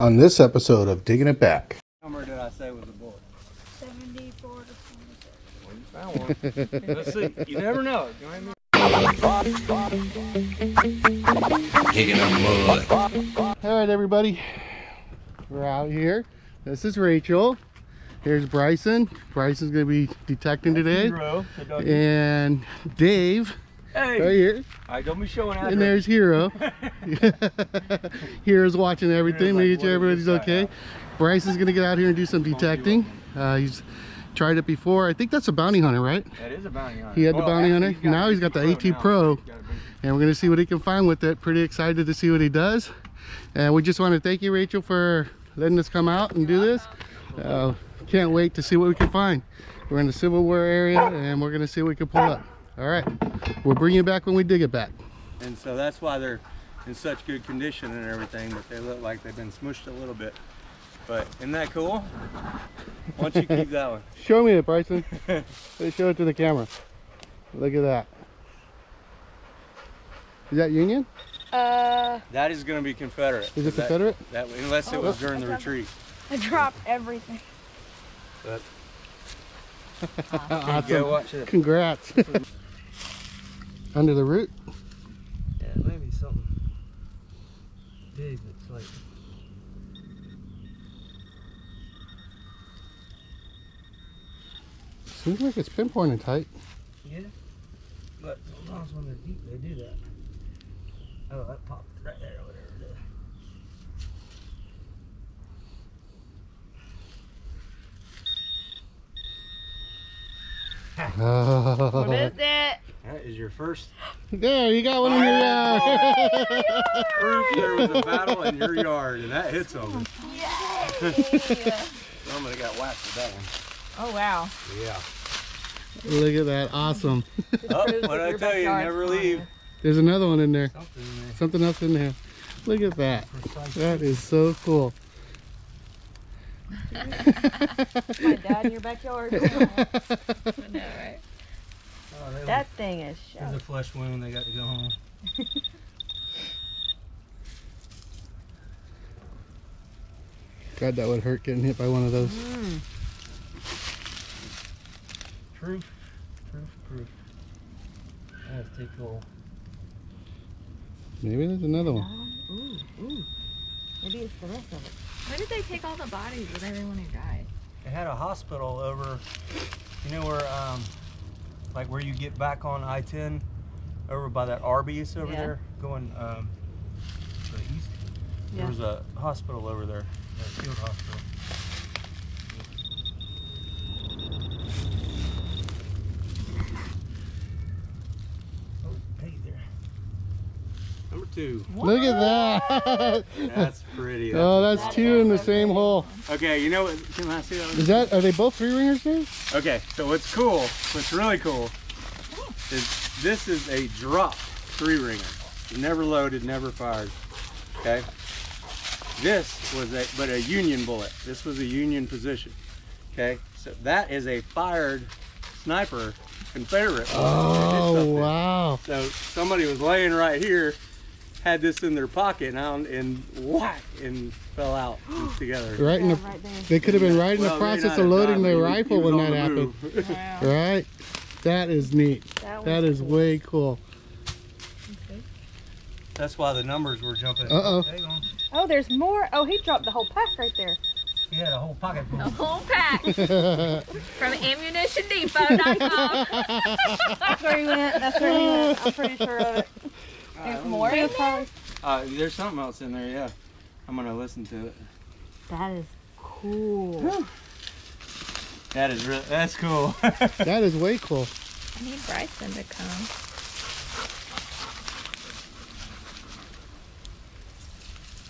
On this episode of Digging It Back, How many did I say was a bullet? 74 to 26. Well, you found one. Let's see. You never know. You know what I mean? All right, everybody, we're out here. This is Rachel. Here's Bryson. Bryson's gonna be detecting today, Hero, and Dave Hey. right here. All right, don't be showing out. And there's Hero. Hero's watching everything, making sure everybody's okay. Bryce is gonna get out here and do some detecting. Uh, he's tried it before. I think that's a bounty hunter, right? That is a bounty hunter. He had the bounty actually, hunter. Now he's got the AT Pro. now. He's got a big- and we're gonna see what he can find with it. Pretty excited to see what he does. And we just want to thank you, Rachel, for letting us come out and do this. Uh, can't wait to see what we can find. We're in the Civil War area, and we're gonna see what we can pull up. All right, we'll bring you back when we dig it back. And so that's why they're in such good condition and everything, but they look like they've been smushed a little bit. But isn't that cool? Why don't you keep that one? Show me it, Bryson. Let's show it to the camera. Look at that. Is that Union? Uh, That is going to be Confederate. Is it That- Confederate? That, unless it Oh, was during the that's retreat. I dropped everything. But awesome. go watch it. Congrats. Under the root? Yeah, maybe something big that's like. Seems like it's pinpointing tight. Yeah. But sometimes when they're deep, they do that. Oh, that popped right there, or whatever it is. Oh. What is it? That is your first There, you got one in your yard. Oh, proof there was a battle in your yard, and that hits them. Yay! Somebody got whacked with that one. oh, wow. Yeah. Look at that. Awesome. Oh, what that I tell you, never leave. There's another one in there. Something in there. Something else in there. Look at that. That is so cool. My dad in your backyard. I know, right? Oh, they That thing is There's sharp. a flesh wound. They got to go home. God, that would hurt getting hit by one of those. Mm. Proof, proof, proof. That's too cool. Maybe there's another one. Ooh, ooh. Maybe it's the rest of it. Why did they take all the bodies of everyone who died? They had a hospital over, you know where, um, like where you get back on I-10, over by that Arby's over Yeah. there, going um, to the east. Yeah. There was a hospital over there, a field hospital. Oh, hey there. Two. Look at that. That's pretty. oh, that's two in the same hole. Okay, you know what? Can I see that? that, are they both three ringers there? Okay, so what's cool, what's really cool, is this is a drop three ringer. Never loaded, never fired. Okay. This was a but a union bullet. This was a union position. Okay, so that is a fired sniper Confederate. bullet. They did Oh, wow. So somebody was laying right here, had this in their pocket now, and whack and fell out together. Right in Yeah, the, right there. they could have been right in the Well, maybe process of loading time, their rifle when that happened. Wow. Right? That is neat. That, That was is cool. way cool. That's why the numbers were jumping. Uh-oh. Hang on. Oh, there's more. Oh, he dropped the whole pack right there. He had a whole pocket full. The whole pack from AmmunitionDepot.com. That's where he went. That's where he went. I'm pretty sure of it. There's more in was probably. Uh, there's something else in there, yeah. I'm gonna listen to it. That is cool. That is really, that's cool. that is way cool. I need Bryson to come.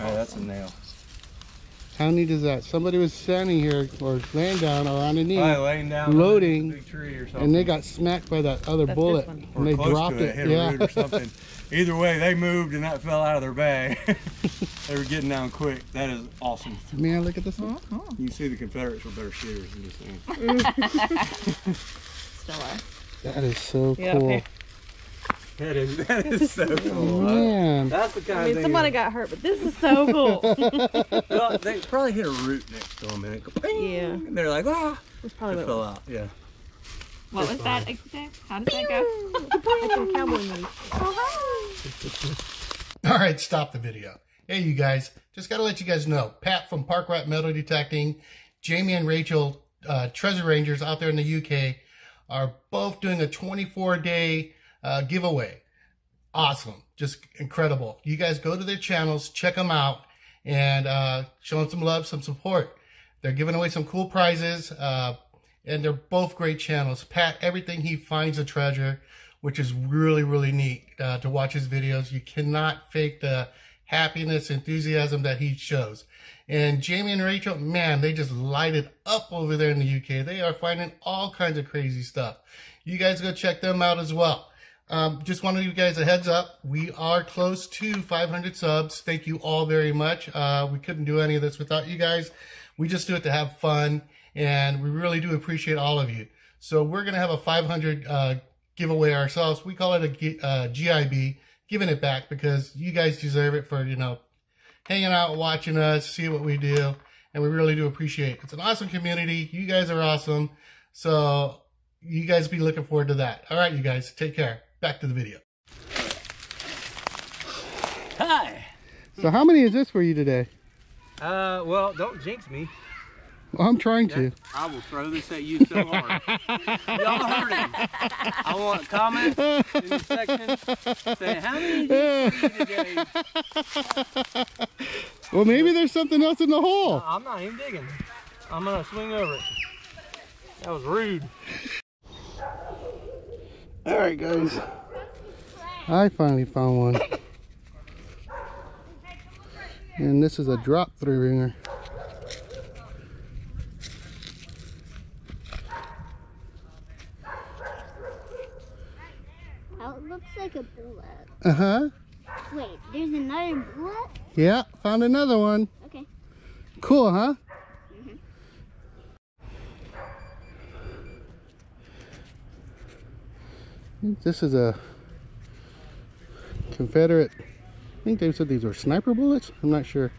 Alright, that's a nail. How neat is that? Somebody was standing here or laying down or on a knee Probably laying down Loading, under a big tree or something. and they got smacked by that other That's this bullet one. or and they close dropped to it, it. hit a Yeah. root or something. Either way, they moved and that fell out of their bag. they were getting down quick. That is awesome. Man, look at this one. Uh-huh. You can see the Confederates were better shooters than this thing. Still are. That is so Yeah, cool. okay. That is that is so Oh, cool. huh? man. That's the kind I mean, thing. somebody got hurt, but this is so cool. well, they probably hit a root next to them and it go, bing, Yeah. and they're like, ah, That's it probably what it fell was. out. Yeah. What was that exact? How did that go? Cowboy moves. All right, stop the video. Hey, you guys, just got to let you guys know Pat from Park Rat Metal Detecting, Jamie and Rachel, uh, Treasure Rangers out there in the UK, are both doing a 24 day uh, giveaway. Awesome. Just incredible. You guys go to their channels, check them out, and uh, show them some love, some support. They're giving away some cool prizes, uh, and they're both great channels. Pat, everything he finds a treasure, which is really, really neat uh, to watch his videos. You cannot fake the happiness, enthusiasm that he shows. And Jamie and Rachel, man, they just light it up over there in the UK. They are finding all kinds of crazy stuff. You guys go check them out as well. Um, just wanted to give you guys a heads up. We are close to 500 subs. Thank you all very much. Uh, we couldn't do any of this without you guys. We just do it to have fun, and we really do appreciate all of you. So we're gonna have a 500 uh, giveaway ourselves. We call it a uh, GIB, giving it back because you guys deserve it for you know hanging out, watching us, see what we do, and we really do appreciate. it. It's an awesome community. You guys are awesome. So you guys be looking forward to that. All right, you guys, take care. Back to the video. Hi. So how many is this for you today? Uh, well, don't jinx me. Well, I'm trying to. I will throw this at you so hard. Y'all heard him. I want comments in the section saying how many did you eat today? Well, maybe there's something else in the hole. I'm not even digging. I'm gonna swing over it. That was rude. All right, guys. I finally found one. And this is a drop three ringer. Oh, it looks like a bullet. Uh huh. Wait, there's another bullet? Yeah, found another one. Okay. Cool, huh? This is a Confederate. I think they said these were sniper bullets. I'm not sure,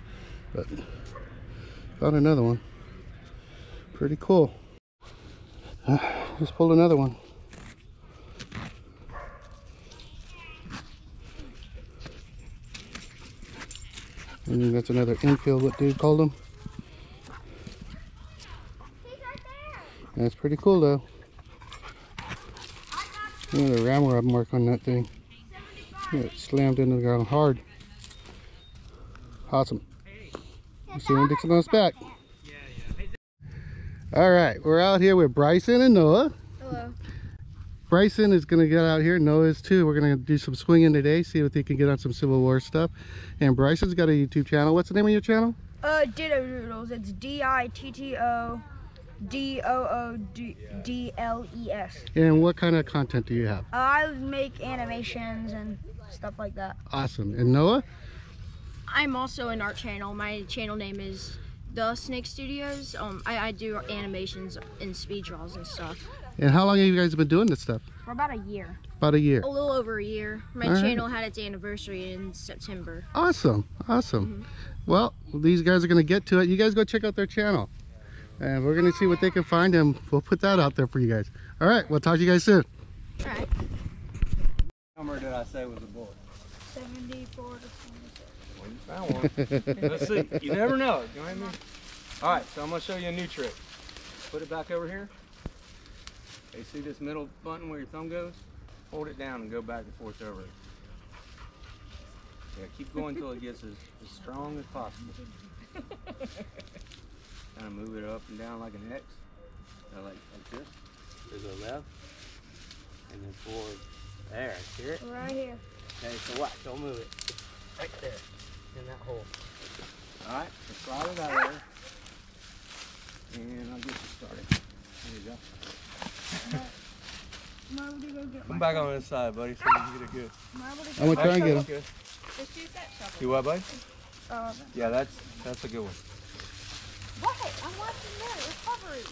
but found another one. Pretty cool. Uh, just pulled another one. And that's another Enfield, what dude called them. That's pretty cool though. Look at the ramrod mark on that thing. Yeah, it slammed into the ground hard. Awesome. Let's see when Dixon on us back. All right, we're out here with Bryson and Noah. Hello. Bryson is going to get out here. Noah is too. We're going to do some swinging today, see if he can get on some Civil War stuff. And Bryson's got a YouTube channel. What's the name of your channel? Uh, Ditto Doodles. It's D I T T O D O O D D L E S. And what kind of content do you have? Uh, I make animations and stuff like that. Awesome. And Noah? I'm also an art channel. My channel name is The Snake Studios. Um, I, I do animations and speed draws and stuff. And how long have you guys been doing this stuff? For about a year. About a year. A little over a year. My All right. channel had its anniversary in September. Awesome. Awesome. Well, these guys are going to get to it. You guys go check out their channel. And we're going to see what they can find and we'll put that out there for you guys. All right. We'll talk to you guys soon. All right. How number did I say was a bullet? 74 to Well, you found one. Let's see. You never know. You know what I mean? All right, so I'm gonna show you a new trick. Put it back over here. you see this middle button where your thumb goes? Hold it down and go back and forth over it. Yeah, keep going until it gets as, as strong as possible. kind of move it up and down like an X. So like, like this. To the left. And then forward. There, see it? Right here. Okay, so watch, don't move it. Right there, in that hole. Alright, so slide it out there. And I'll get you started. There you go. Marble to go Come back on this side, buddy, so you can get it good. I'm going to try and get That's them. Just use that shovel. You what, buddy? uh, Yeah, that's that's a good one. What? I'm watching that recovery.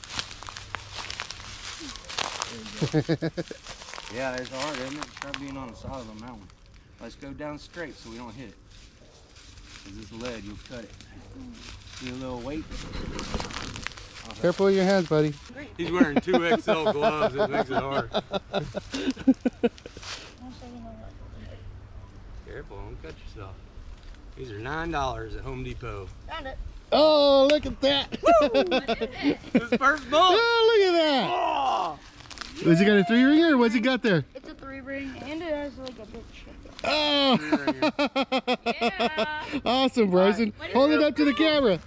Yeah, it's hard, isn't it? Try being on the side of a mountain. Let's go down straight so we don't hit it. Cause this lead, you'll cut it. Need a little weight. Careful with your hands, buddy. He's wearing two XL gloves. It makes it hard. Careful, don't cut yourself. These are nine dollars at Home Depot. Found it. Oh, look at that. This first bull. oh, look at that. Oh! Was he got a three ringer or what's he got there? It's a three ring and it has like a big chip. Oh. Yeah. awesome, Bryson. Hold it up to the camera.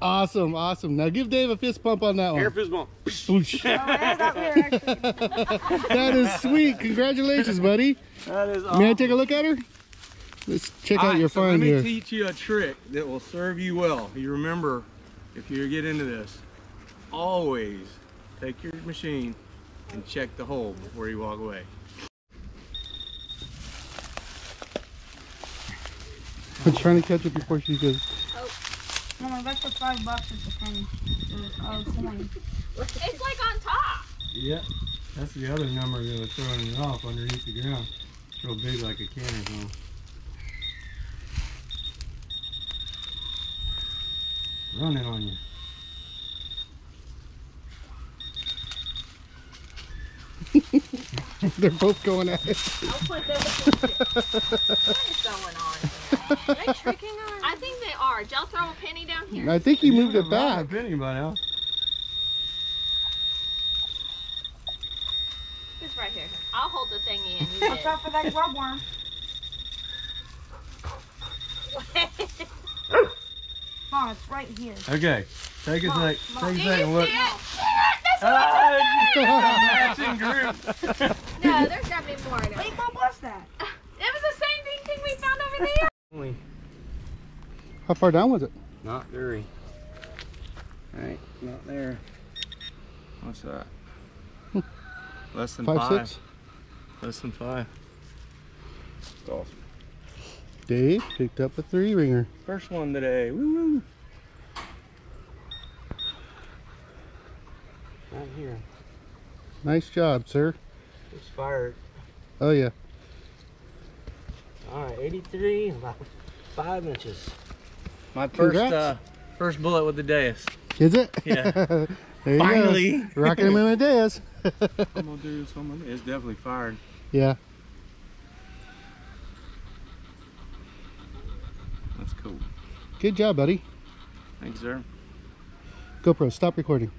Awesome, awesome. Now give Dave a fist pump on that Here, one. fist bump. Oh, I thought we were actually. That is sweet. Congratulations, buddy. That is awesome. May I take a look at her? Let's check out Alright, your so let me here. teach you a trick that will serve you well. You remember, if you get into this, always take your machine and check the hole before you walk away. I'm trying to catch it before she goes. Oh, no, my that's for five bucks. Uh, oh, it's a penny. Oh, coin. It's like on top. Yep, that's the other number that was throwing it off underneath the ground. It's real big like a can or Running on you. They're both going at it. What is going on? Are they tricking us? I think they are. Did y'all throw a penny down here? I think he moved it back. A penny by now. It's right here. I'll hold the thing in. You Watch out for that grub worm. Mom, it's right here. Okay, take a sec. Take a Do you second. see Look. it? Ah, matching group. No, there's gotta be more. in it. Wait, what was that? It was the same thing, thing we found over there. How far down was it? Not very. Alright, not there. What's that? Less than Five, five. six? Less than five. It's awesome. Dave picked up a three ringer. First one today. Woo woo. Right here. Nice job, sir. It's fired. Oh yeah. All right, 83, about five inches. My first uh, first bullet with the Deus. Is it? Yeah. there Finally. Rocking him in with Deus. I'm gonna do some. It's definitely fired. yeah. That's cool. Good job, buddy. Thanks, sir. GoPro, stop recording.